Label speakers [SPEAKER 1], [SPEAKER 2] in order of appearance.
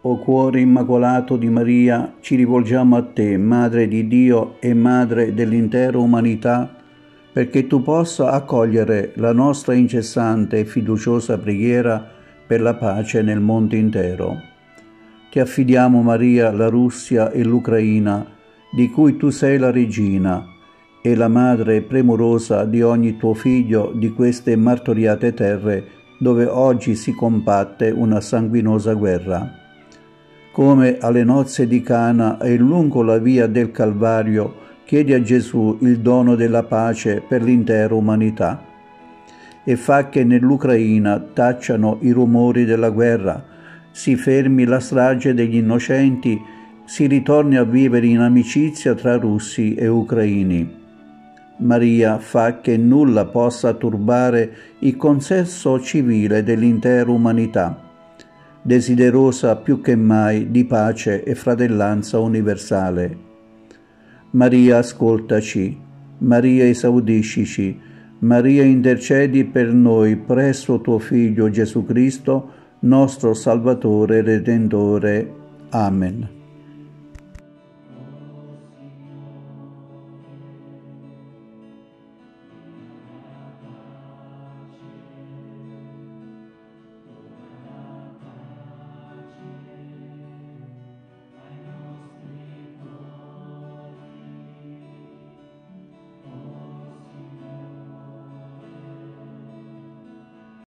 [SPEAKER 1] O cuore immacolato di Maria, ci rivolgiamo a te, Madre di Dio e Madre dell'intera umanità, perché tu possa accogliere la nostra incessante e fiduciosa preghiera per la pace nel mondo intero. Ti affidiamo, Maria, la Russia e l'Ucraina, di cui tu sei la regina, e la madre premurosa di ogni tuo figlio di queste martoriate terre dove oggi si combatte una sanguinosa guerra come alle nozze di Cana e lungo la via del Calvario, chiedi a Gesù il dono della pace per l'intera umanità e fa che nell'Ucraina tacciano i rumori della guerra, si fermi la strage degli innocenti, si ritorni a vivere in amicizia tra russi e ucraini. Maria fa che nulla possa turbare il consesso civile dell'intera umanità desiderosa più che mai di pace e fratellanza universale. Maria ascoltaci, Maria esaudiscici, Maria intercedi per noi presso tuo Figlio Gesù Cristo, nostro Salvatore e Redentore. Amen.